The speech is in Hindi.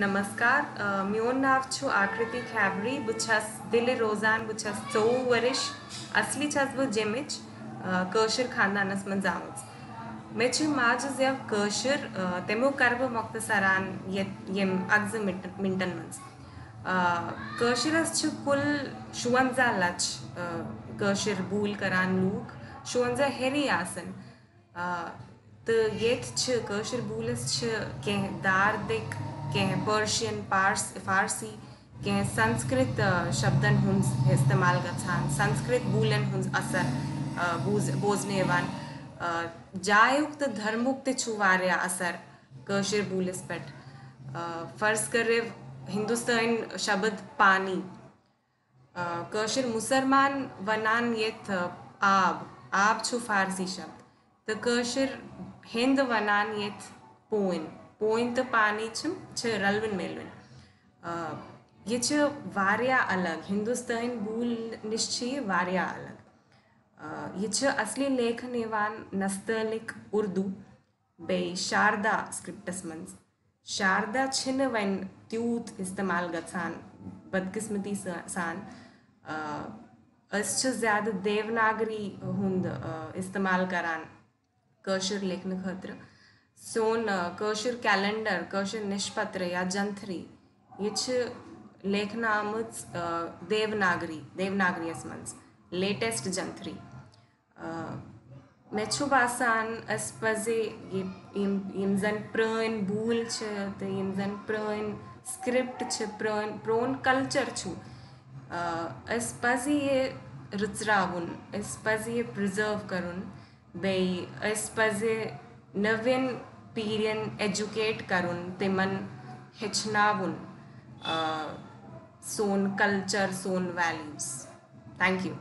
नमस्कार मियोन नाव छु, आकृति खैबरी बुछस दिल रोजान बुछस चौ वरिश, असली छस बु जेमिच कशर खानदानस मन जामुच मे छु माज जव कशर तेमो करब मुख्तसरान यम अग्ज मिंटन मंस कशरस छु कुल शुवंजा लच बूल करान लूक, शुवंजा हेरी आसन। तो छु कशर के दार दिक कंहिं पर्शियन, पार्स, फारसी कंहिं संस्कृत शब्दन हुंज इस्तेमाल गच्छान। संस्कृत ॿोलियुनि हुंज असर बूज़ बोज़ने यवान जायुक्त, धर्मुक्त छु वारिया असर, कशिर ॿोलिस पेट। फ़र्ज़ करे हिंदुस्तान शब्द पानी। कशिर मुसलमान वनान येथ, आब आब छु फारसी शब्द। तो कशिर हिंद वनान येथ पोइन पोइन तो पानी रलवन मेलवन। ये छ वारिया अलग, हिंदुस्तान बूल निश्चय वारिया अलग। ये असली लेखन एवान नस्तलिक उर्दू, बे शारदा स्क्रिप्टस मंस शारदा छिन वन त्यूत इस्तेमाल गसान बदकिस्मती सान। अस ज़्यादा देवनागरी हुंद इस्तेमाल करान, कशर लेखन खतर। सोन, कशर कैलेंडर, कशर निष्पत्र या जंथरी ये लेखना आमुच देवनागरी देवनागरी मंज लेटेस्ट जंथरी। मे छु बासान अस पजे यम जन प्रन बूल छ, त यम जन प्रन स्क्रिप्ट छ, प्रन, प्रोन कल्चर छु। अस पजे ये रुचरावुन अस पजे ये प्रिजर्व करुन बे अस पजे नवीन पीरियन एजुकेट करून तिमन हेचनावून सोन कल्चर सोन वैल्यूज़. Thank you